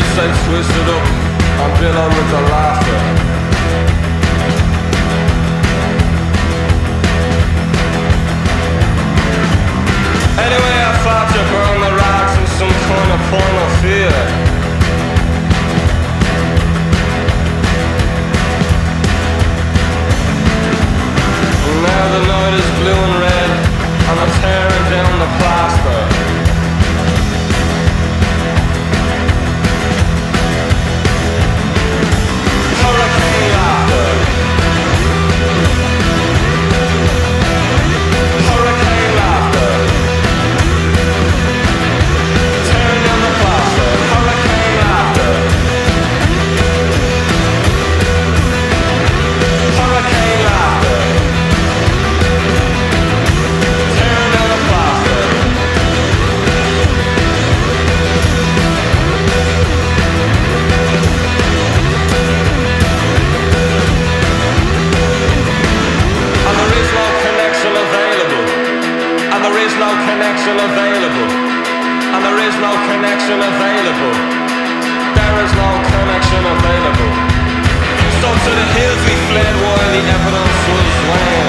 stay twisted up build on with the laughter. Connection available. And there is no connection available. There is no connection available. So to the hills we fled while the evidence was weighing.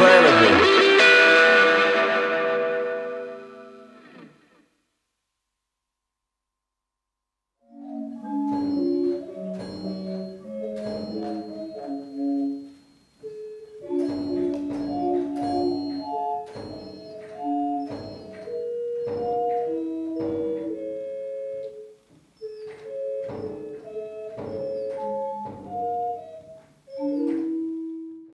Flanagan.